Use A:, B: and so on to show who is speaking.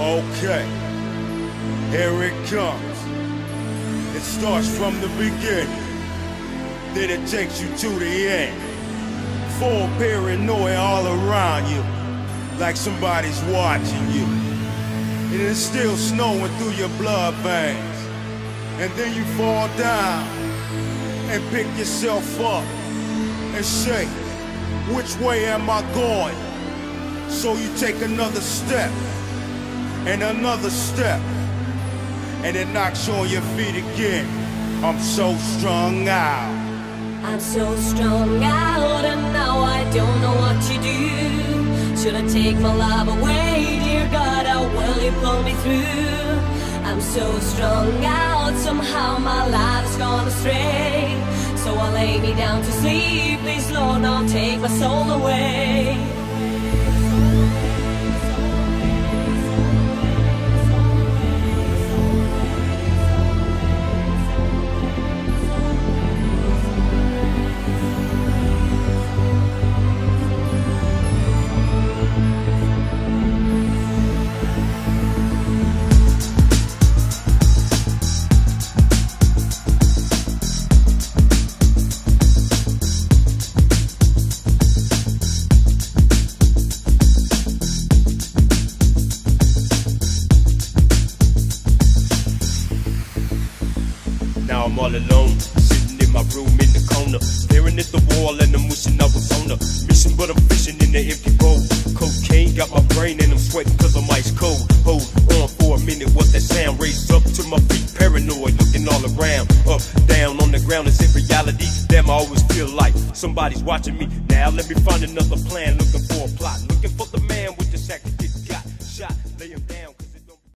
A: Okay, here it comes. It starts from the beginning, then it takes you to the end. Full paranoia all around you, like somebody's watching you. And it's still snowing through your blood veins. And then you fall down and pick yourself up and say, which way am I going? So you take another step and another step, and it knocks you on your feet again. I'm so strung out.
B: I'm so strung out and now I don't know what to do. Should I take my love away? Dear God, how will you pull me through? I'm so strung out, somehow my life has gone astray. So I lay me down to sleep, please Lord, don't take my soul away.
C: Now I'm all alone, sitting in my room in the corner, staring at the wall and I'm wishing I was on a mission, but I'm fishing in the empty bowl. Cocaine got my brain and I'm sweating cause I'm ice cold. Hold on for a minute, what's that sound? Raised up to my feet, paranoid, looking all around. Up, down, on the ground, is it reality? Damn, I always feel like somebody's watching me. Now let me find another plan, looking for a plot, looking for the